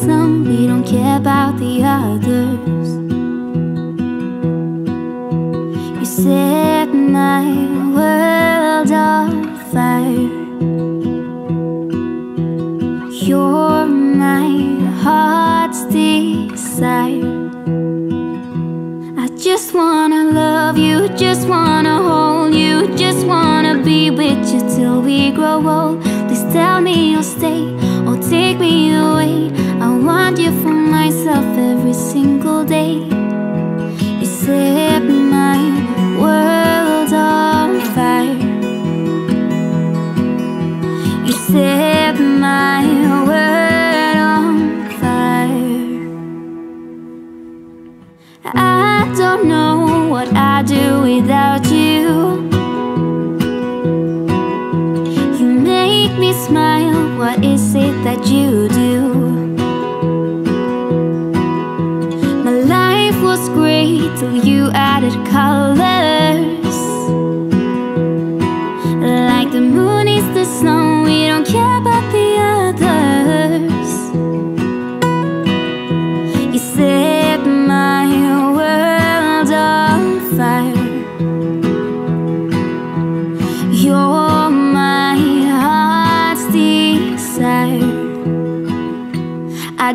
some, we don't care about the others. You set my world on fire. You're my heart's desire. I just wanna love you, just wanna hold you, just wanna Set my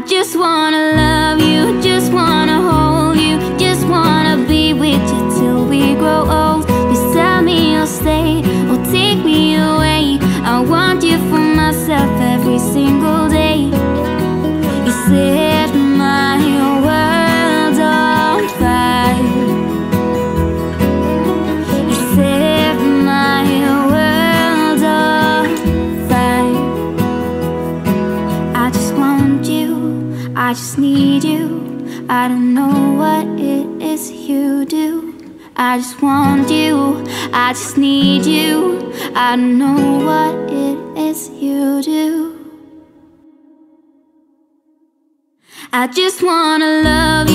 just wanna love you I just need you. I don't know what it is you do. I just want you. I just need you. I don't know what it is you do. I just wanna love